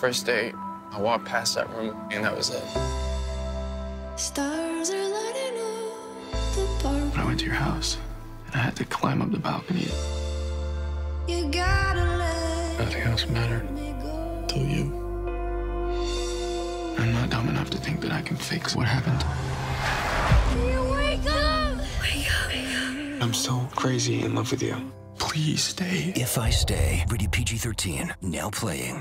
First date, I walked past that room, and that was it. Stars are lighting up the park. I went to your house, and I had to climb up the balcony. You gotta let Nothing else mattered to you. I'm not dumb enough to think that I can fix what happened. You wake up! Wake up. I'm so crazy in love with you. Please stay. If I Stay, rated PG 13, now playing.